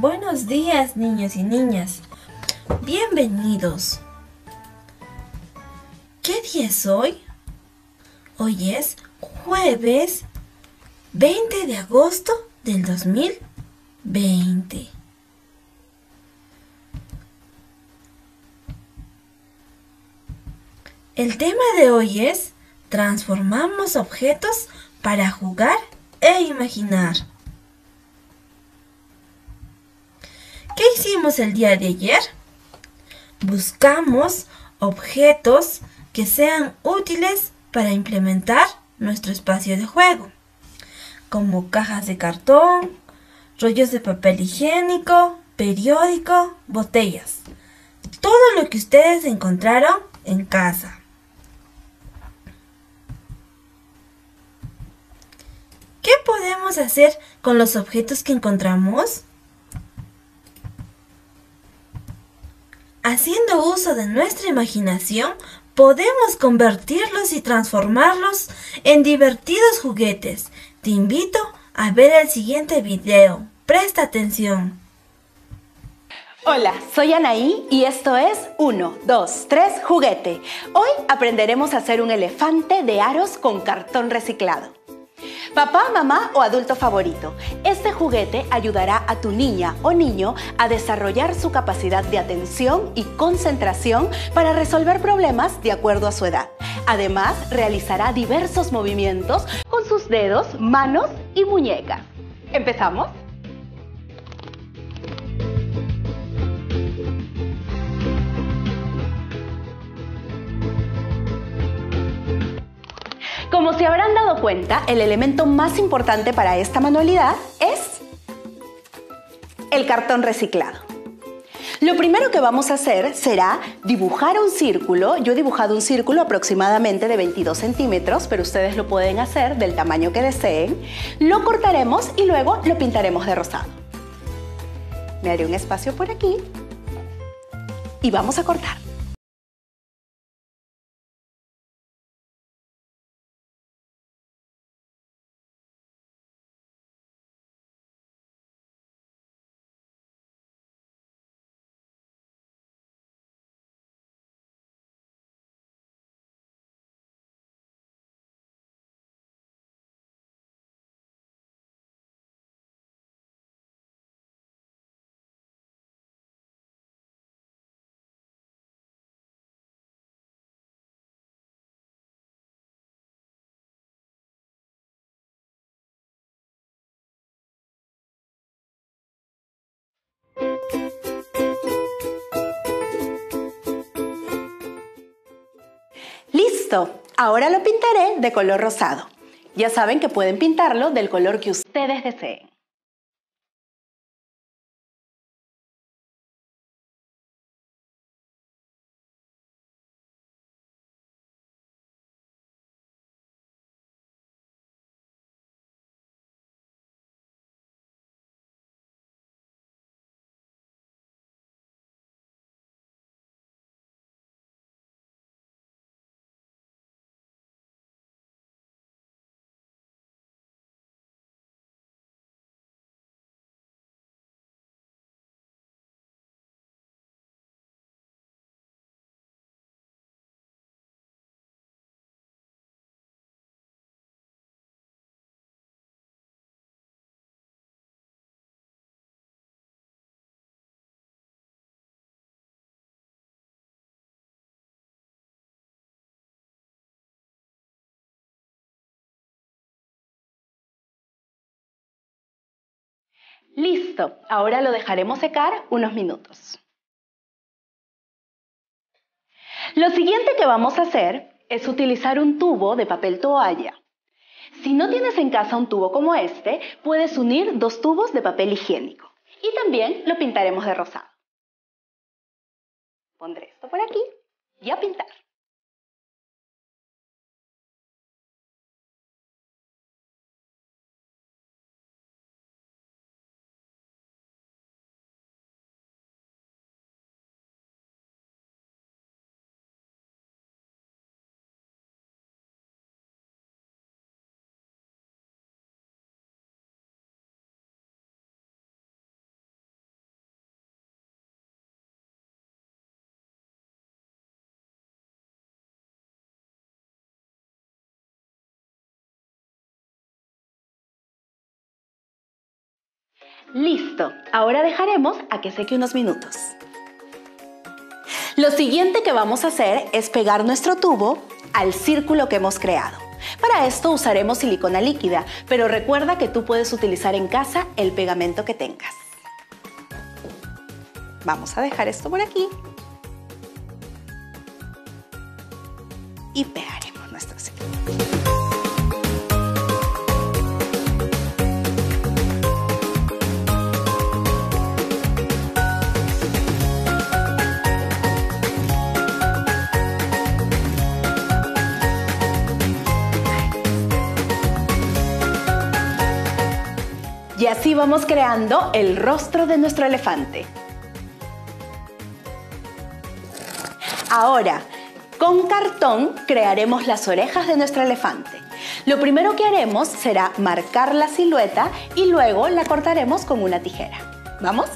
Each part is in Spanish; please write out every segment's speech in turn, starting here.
Buenos días, niños y niñas. Bienvenidos. ¿Qué día es hoy? Hoy es jueves 20 de agosto del 2020. El tema de hoy es transformamos objetos para jugar e imaginar. El día de ayer? Buscamos objetos que sean útiles para implementar nuestro espacio de juego, como cajas de cartón, rollos de papel higiénico, periódico, botellas. Todo lo que ustedes encontraron en casa. ¿Qué podemos hacer con los objetos que encontramos? Haciendo uso de nuestra imaginación, podemos convertirlos y transformarlos en divertidos juguetes. Te invito a ver el siguiente video. Presta atención. Hola, soy Anaí y esto es 1, 2, 3 juguete. Hoy aprenderemos a hacer un elefante de aros con cartón reciclado. Papá, mamá o adulto favorito, este juguete ayudará a tu niña o niño a desarrollar su capacidad de atención y concentración para resolver problemas de acuerdo a su edad. Además, realizará diversos movimientos con sus dedos, manos y muñecas. ¿Empezamos? Como se habrán dado cuenta, el elemento más importante para esta manualidad es el cartón reciclado. Lo primero que vamos a hacer será dibujar un círculo. Yo he dibujado un círculo aproximadamente de 22 centímetros, pero ustedes lo pueden hacer del tamaño que deseen. Lo cortaremos y luego lo pintaremos de rosado. Me haré un espacio por aquí y vamos a cortar. Listo, ahora lo pintaré de color rosado. Ya saben que pueden pintarlo del color que ustedes deseen. Listo, ahora lo dejaremos secar unos minutos. Lo siguiente que vamos a hacer es utilizar un tubo de papel toalla. Si no tienes en casa un tubo como este, puedes unir dos tubos de papel higiénico. Y también lo pintaremos de rosado. Pondré esto por aquí y a pintar. Listo, ahora dejaremos a que seque unos minutos. Lo siguiente que vamos a hacer es pegar nuestro tubo al círculo que hemos creado. Para esto usaremos silicona líquida, pero recuerda que tú puedes utilizar en casa el pegamento que tengas. Vamos a dejar esto por aquí y pegaremos nuestro círculo. Y así vamos creando el rostro de nuestro elefante. Ahora, con cartón crearemos las orejas de nuestro elefante. Lo primero que haremos será marcar la silueta y luego la cortaremos con una tijera. ¿Vamos?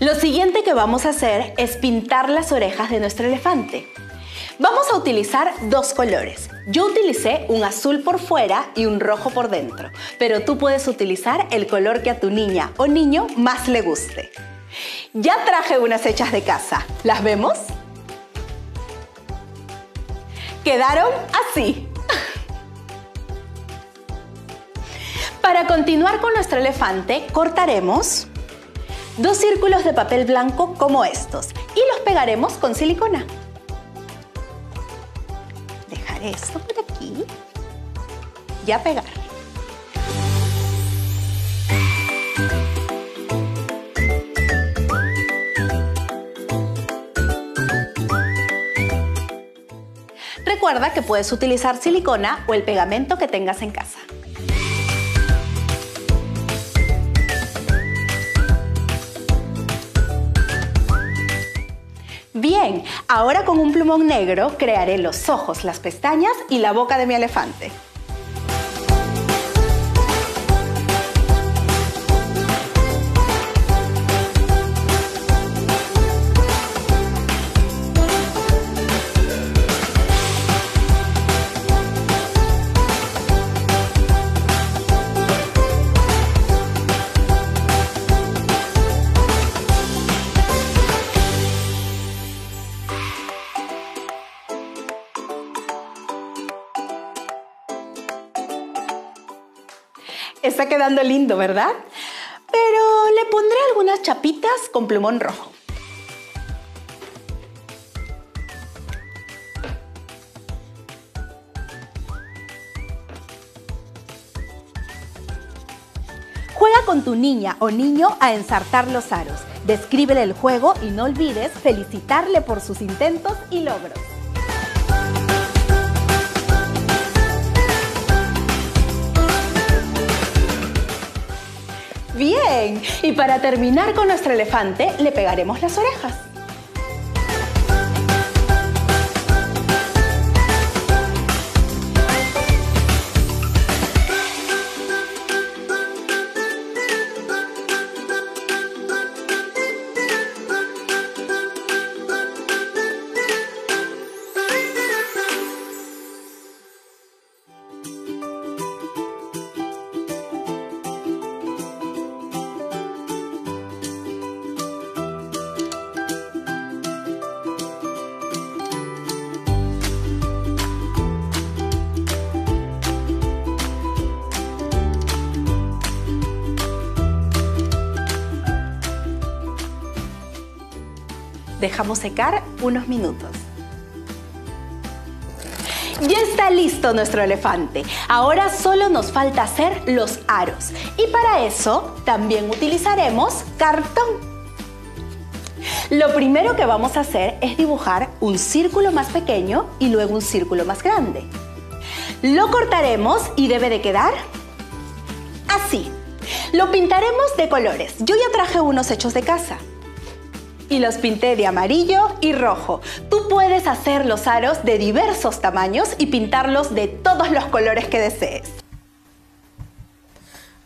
Lo siguiente que vamos a hacer es pintar las orejas de nuestro elefante. Vamos a utilizar dos colores. Yo utilicé un azul por fuera y un rojo por dentro, pero tú puedes utilizar el color que a tu niña o niño más le guste. Ya traje unas hechas de casa. ¿Las vemos? Quedaron así. Para continuar con nuestro elefante, cortaremos dos círculos de papel blanco como estos y los pegaremos con silicona. Dejar esto por aquí y a pegar. Recuerda que puedes utilizar silicona o el pegamento que tengas en casa. Ahora con un plumón negro crearé los ojos, las pestañas y la boca de mi elefante. Está quedando lindo, ¿verdad? Pero le pondré algunas chapitas con plumón rojo. Juega con tu niña o niño a ensartar los aros. Descríbele el juego y no olvides felicitarle por sus intentos y logros. Bien, y para terminar con nuestro elefante le pegaremos las orejas. Dejamos secar unos minutos. Ya está listo nuestro elefante. Ahora solo nos falta hacer los aros. Y para eso también utilizaremos cartón. Lo primero que vamos a hacer es dibujar un círculo más pequeño y luego un círculo más grande. Lo cortaremos y debe de quedar así. Lo pintaremos de colores. Yo ya traje unos hechos de casa. Y los pinté de amarillo y rojo. Tú puedes hacer los aros de diversos tamaños y pintarlos de todos los colores que desees.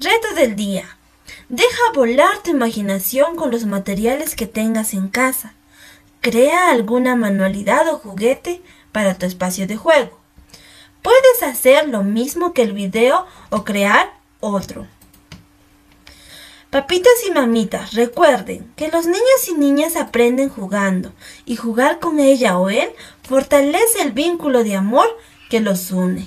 Reto del día. Deja volar tu imaginación con los materiales que tengas en casa. Crea alguna manualidad o juguete para tu espacio de juego. Puedes hacer lo mismo que el video o crear otro. Papitas y mamitas, recuerden que los niños y niñas aprenden jugando y jugar con ella o él fortalece el vínculo de amor que los une.